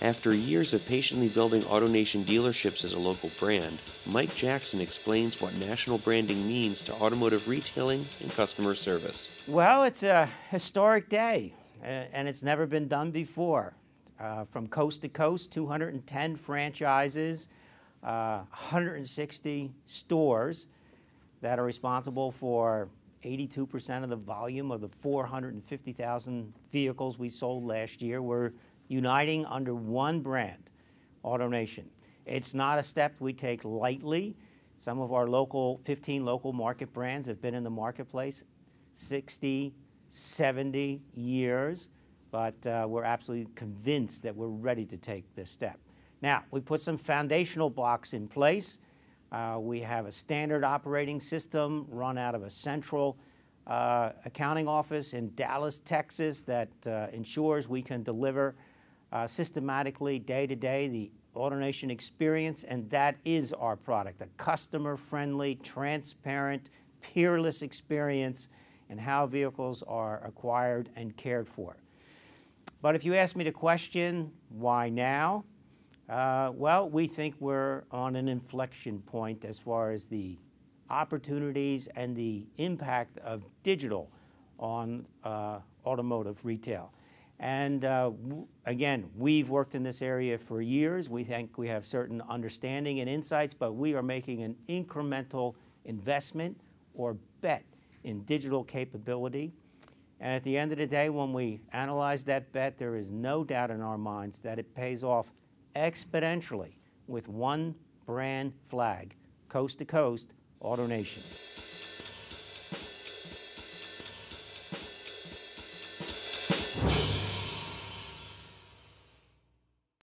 After years of patiently building AutoNation dealerships as a local brand, Mike Jackson explains what national branding means to automotive retailing and customer service. Well, it's a historic day, and it's never been done before. Uh, from coast to coast, 210 franchises, uh, 160 stores that are responsible for 82% of the volume of the 450,000 vehicles we sold last year. We're uniting under one brand, AutoNation. It's not a step we take lightly. Some of our local, 15 local market brands have been in the marketplace 60, 70 years, but uh, we're absolutely convinced that we're ready to take this step. Now, we put some foundational blocks in place. Uh, we have a standard operating system run out of a central uh, accounting office in Dallas, Texas, that uh, ensures we can deliver uh, systematically, day to day, the AutoNation experience, and that is our product a customer friendly, transparent, peerless experience in how vehicles are acquired and cared for. But if you ask me the question, why now? Uh, well, we think we're on an inflection point as far as the opportunities and the impact of digital on uh, automotive retail. And uh, again, we've worked in this area for years. We think we have certain understanding and insights, but we are making an incremental investment or bet in digital capability. And at the end of the day, when we analyze that bet, there is no doubt in our minds that it pays off exponentially with one brand flag, coast to coast, AutoNation.